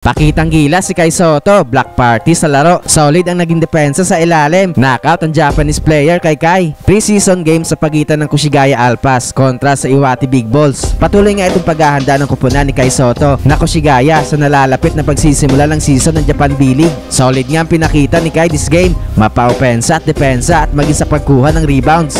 Pakitang gila si Kai Soto, Black Party sa laro. Solid ang naging depensa sa ilalim. Knockout ang Japanese player kay Kai. Pre-season game sa pagitan ng Kushigaya Alpas kontra sa Iwati Big Balls. Patuloy nga itong paghahanda ng kupunan ni Kai Soto na Kushigaya sa nalalapit na pagsisimula ng season ng Japan B-League. Solid nga ang pinakita ni Kai this game. Mapa-opensa at depensa at maging sa pagkuha ng rebounds.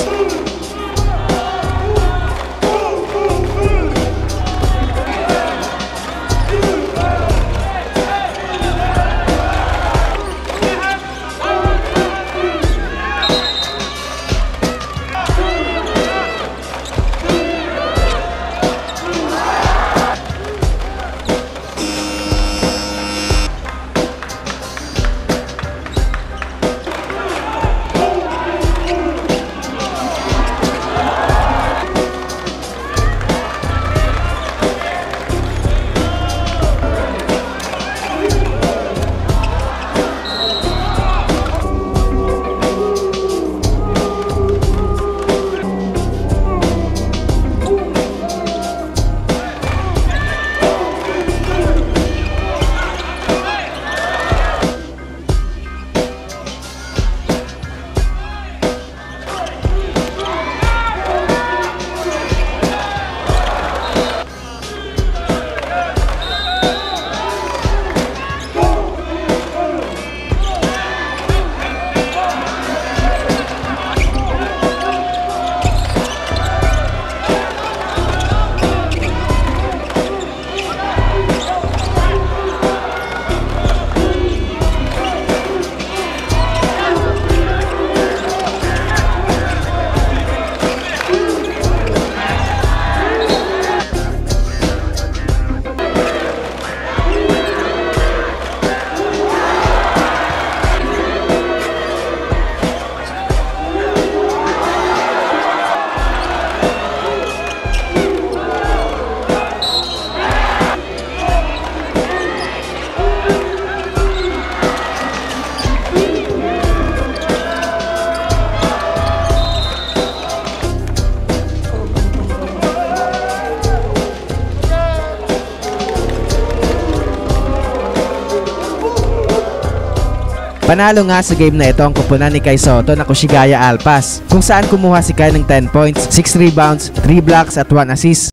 Panalo nga sa game na ito ang kupunan ni Kai Soto na Kushigaya Alpas kung saan kumuha si Kai ng 10 points, 6 rebounds, 3 blocks at 1 assist.